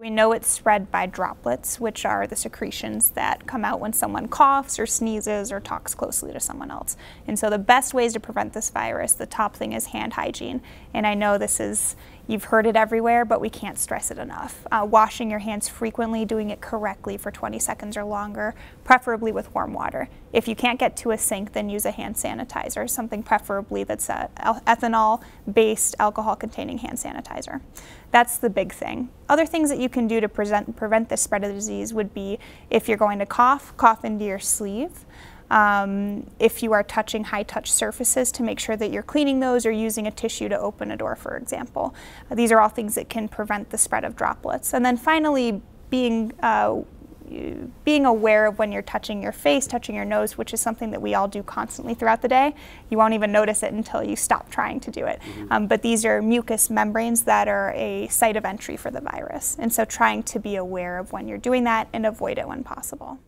We know it's spread by droplets, which are the secretions that come out when someone coughs or sneezes or talks closely to someone else. And so the best ways to prevent this virus, the top thing is hand hygiene. And I know this is, you've heard it everywhere, but we can't stress it enough. Uh, washing your hands frequently, doing it correctly for 20 seconds or longer, preferably with warm water. If you can't get to a sink, then use a hand sanitizer, something preferably that's ethanol-based alcohol-containing hand sanitizer. That's the big thing. Other things that you can do to present, prevent the spread of the disease would be if you're going to cough, cough into your sleeve. Um, if you are touching high touch surfaces to make sure that you're cleaning those or using a tissue to open a door, for example. Uh, these are all things that can prevent the spread of droplets. And then finally, being uh, being aware of when you're touching your face, touching your nose, which is something that we all do constantly throughout the day. You won't even notice it until you stop trying to do it. Mm -hmm. um, but these are mucous membranes that are a site of entry for the virus. And so trying to be aware of when you're doing that and avoid it when possible.